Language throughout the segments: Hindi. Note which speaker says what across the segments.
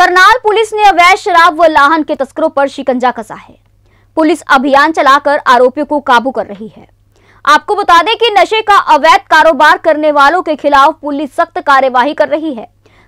Speaker 1: करनाल पुलिस ने अवैध शराब व लाहन के तस्करों पर शिकंजा कसा है। पुलिस अभियान चलाकर आरोपियों को काबू कर रही है। आपको बता दें कि नशे का अवैध कारोबार करने वालों के खिलाफ पुलिस सख्त कार्यवाही कर रही है,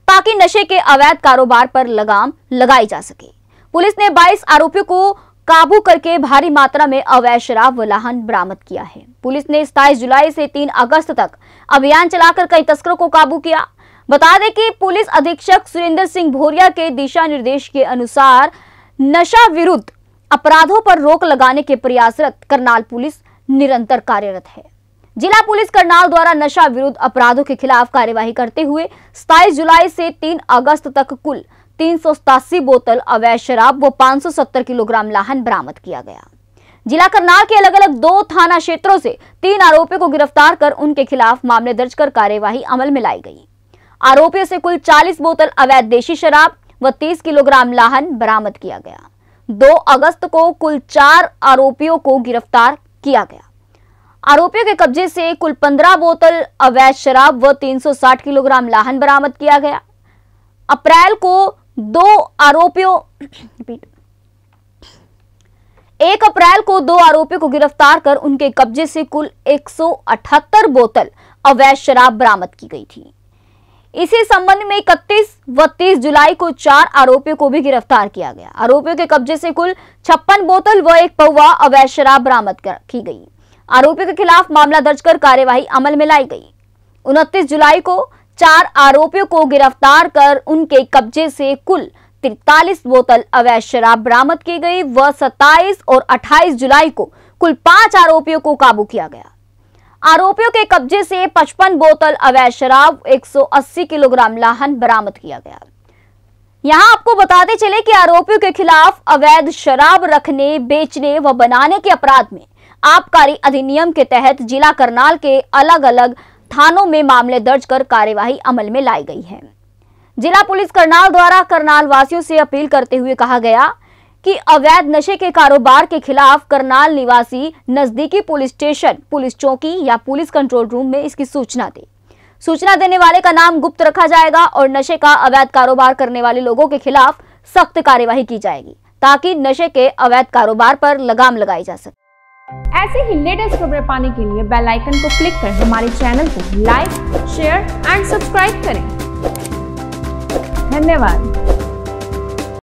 Speaker 1: ताकि नशे के अवैध कारोबार पर लगाम लगाई जा सके। पुलिस ने 22 आरोपियों को काबू करके भारी मात्रा में अवैध शराब व लाहन बरामद किया है। पुलिस ने सताईस जुलाई से 3 अगस्त तक अभियान चलाकर कई तस्करों को काबू किया। बता दें कि पुलिस अधीक्षक सुरेंद्र सिंह भोरिया के दिशा निर्देश के अनुसार नशा विरुद्ध अपराधों पर रोक लगाने के प्रयासरत करनाल पुलिस निरंतर कार्यरत है। जिला पुलिस करनाल द्वारा नशा विरुद्ध अपराधों के खिलाफ कार्यवाही करते हुए 27 जुलाई से 3 अगस्त तक कुल तीन सौ सतासी बोतल अवैध शराब व 570 किलोग्राम लाहन बरामद किया गया। जिला करनाल के अलग अलग दो थाना क्षेत्रों से तीन आरोपियों को गिरफ़्तार कर उनके खिलाफ मामले दर्ज कर कार्यवाही अमल में लाई गई। आरोपियों से कुल 40 बोतल अवैध देशी शराब व 30 किलोग्राम लाहन बरामद किया गया। 2 अगस्त को कुल चार आरोपियों को गिरफ़्तार किया गया। आरोपियों के कब्जे से कुल 15 बोतल अवैध शराब व 360 किलोग्राम लाहन बरामद किया गया। अप्रैल को दो आरोपियों एक अप्रैल को दो आरोपियों को गिरफ़्तार कर उनके कब्जे से कुल 178 बोतल अवैध शराब बरामद की गई थी। इसी संबंध में इकतीस व तीस जुलाई को चार आरोपियों को भी गिरफ़्तार किया गया। आरोपियों के कब्जे से कुल छप्पन बोतल व एक पौवा अवैध शराब बरामद की गई। आरोपियों के खिलाफ मामला दर्ज कर कार्यवाही अमल में लाई गई। उनतीस जुलाई को चार आरोपियों को गिरफ़्तार कर उनके कब्जे से कुल तिरतालीस बोतल अवैध शराब बरामद की गई व 27 और 28 जुलाई को कुल पाँच आरोपियों को काबू किया गया। आरोपियों के कब्जे से 55 बोतल अवैध शराब 180 किलोग्राम लाहन बरामद किया गया। यहाँ आपको बताते चले कि आरोपियों के खिलाफ अवैध शराब रखने, बेचने व बनाने के अपराध में आबकारी अधिनियम के तहत जिला करनाल के अलग अलग थानों में मामले दर्ज कर कार्यवाही अमल में लाई गई है। जिला पुलिस करनाल द्वारा करनाल वासियों से अपील करते हुए कहा गया कि अवैध नशे के कारोबार के खिलाफ करनाल निवासी नजदीकी पुलिस स्टेशन, पुलिस चौकी या पुलिस कंट्रोल रूम में इसकी सूचना दे। सूचना देने वाले का नाम गुप्त रखा जाएगा और नशे का अवैध कारोबार करने वाले लोगों के खिलाफ सख्त कार्यवाही की जाएगी, ताकि नशे के अवैध कारोबार पर लगाम लगाई जा सके।
Speaker 2: ऐसे ही लेटेस्ट खबरें पाने के लिए बेल आइकन को क्लिक कर हमारे चैनल को लाइक, शेयर एंड सब्सक्राइब करें। धन्यवाद।